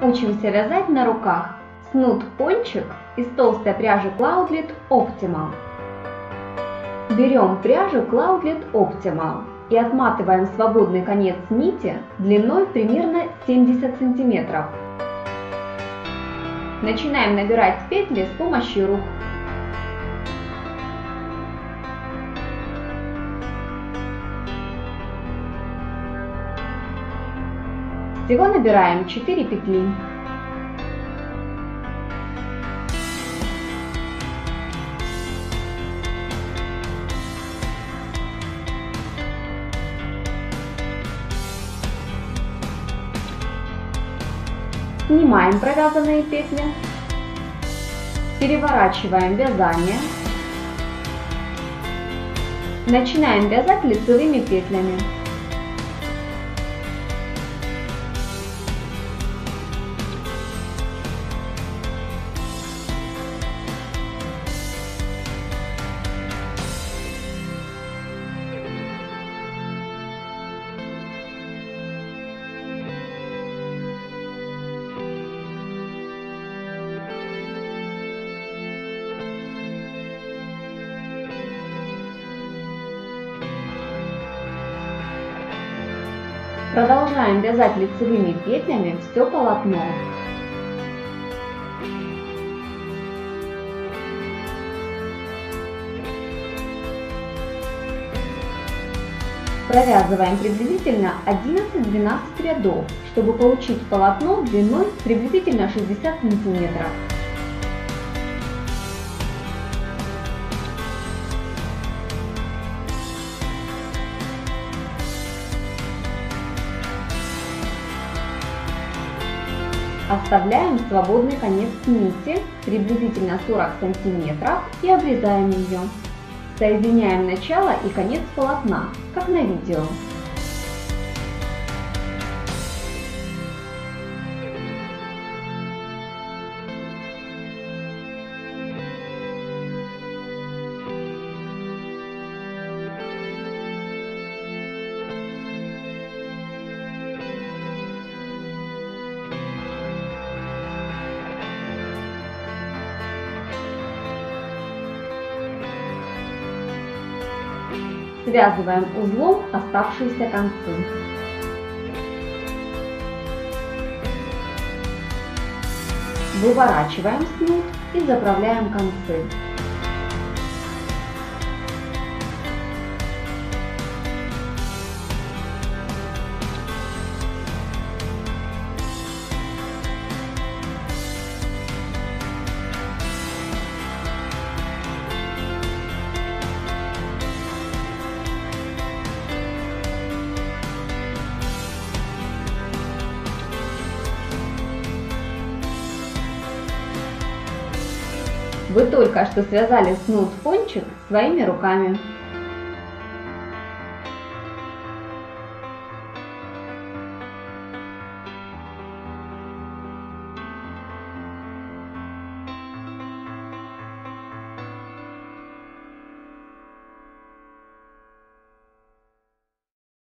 Учимся вязать на руках снуд-пончик из толстой пряжи Cloudlet Optimal. Берем пряжу Cloudlet Optimal и отматываем свободный конец нити длиной примерно 70 сантиметров. Начинаем набирать петли с помощью рук. Всего набираем 4 петли. Снимаем провязанные петли, переворачиваем вязание, начинаем вязать лицевыми петлями. Продолжаем вязать лицевыми петлями все полотно. Провязываем приблизительно 11-12 рядов, чтобы получить полотно длиной приблизительно 60 сантиметров. Оставляем свободный конец нити, приблизительно 40 сантиметров, и обрезаем ее. Соединяем начало и конец полотна, как на видео. Связываем узлом оставшиеся концы. Выворачиваем снуд и заправляем концы. Вы только что связали снуд пончик своими руками.